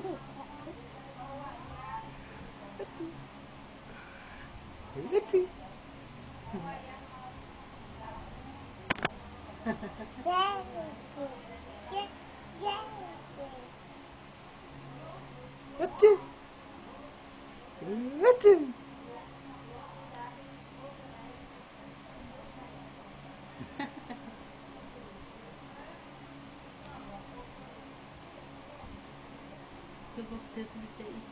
Itchy. Itchy. Itchy. give up dignity